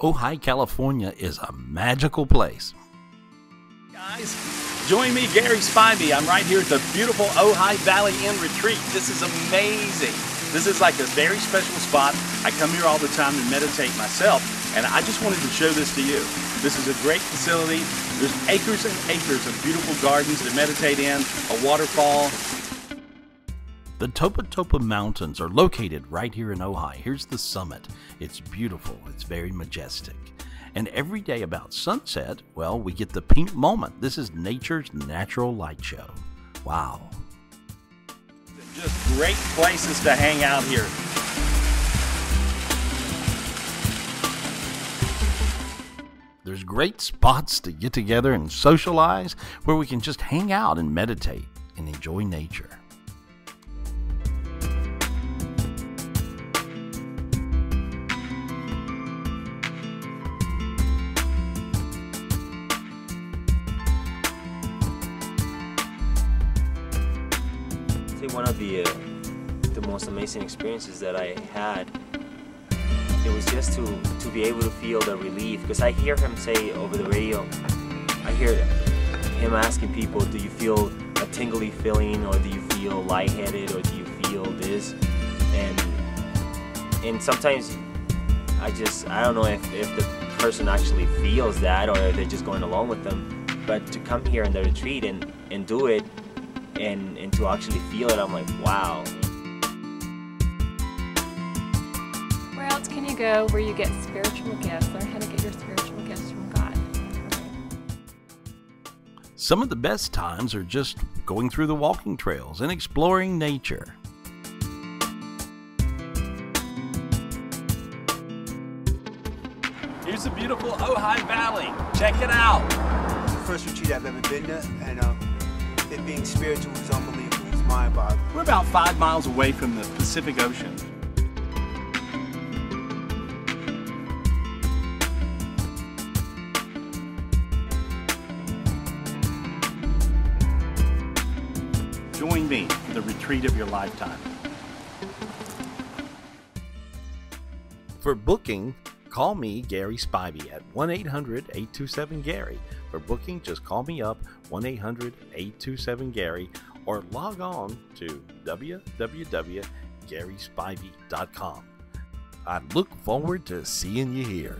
Ojai, California is a magical place. Guys, join me, Gary Spivey. I'm right here at the beautiful Ojai Valley Inn Retreat. This is amazing. This is like a very special spot. I come here all the time to meditate myself, and I just wanted to show this to you. This is a great facility. There's acres and acres of beautiful gardens to meditate in, a waterfall, the Topa Topa Mountains are located right here in Ojai. Here's the summit. It's beautiful, it's very majestic. And every day about sunset, well, we get the pink moment. This is nature's natural light show. Wow. Just great places to hang out here. There's great spots to get together and socialize where we can just hang out and meditate and enjoy nature. One of the uh, the most amazing experiences that I had. It was just to to be able to feel the relief because I hear him say over the radio. I hear him asking people, "Do you feel a tingly feeling, or do you feel lightheaded, or do you feel this?" And and sometimes I just I don't know if if the person actually feels that or if they're just going along with them. But to come here in the retreat and and do it and, and to actually feel it, I'm like, wow. Where else can you go where you get spiritual gifts? Learn how to get your spiritual gifts from God. Some of the best times are just going through the walking trails and exploring nature. Here's the beautiful Ojai Valley. Check it out. First retreat I've ever been to, and um, it being spiritual is unbelievable. It's mind-boggling. We're about five miles away from the Pacific Ocean. Join me for the retreat of your lifetime. For booking, call me, Gary Spivey, at 1 800 827 Gary. For booking, just call me up 1 800 827 Gary or log on to www.garyspivey.com. I look forward to seeing you here.